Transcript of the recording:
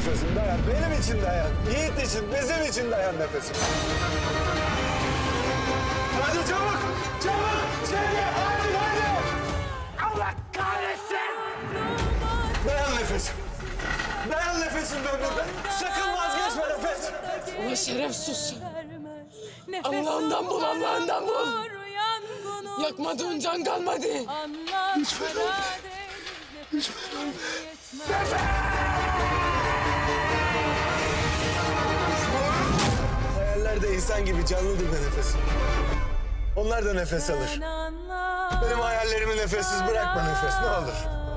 nefesim dayan. Benim için dayan. Yiğit için, bizim için dayan nefesim. Hadi çabuk! Çabuk! Seni! Hadi hadi! Allah kahretsin! Dayan nefesim. Dayan nefesim ben burada. Sakın vazgeçme nefes. Ulan şeref sus. Allah'ından bul, Allah'ından bul. Yakmadığın can kalmadı. Hayaller de insan gibi canlıdır be nefesim. Onlar da nefes alır. Benim hayallerimi nefessiz bırakma nefes ne olur.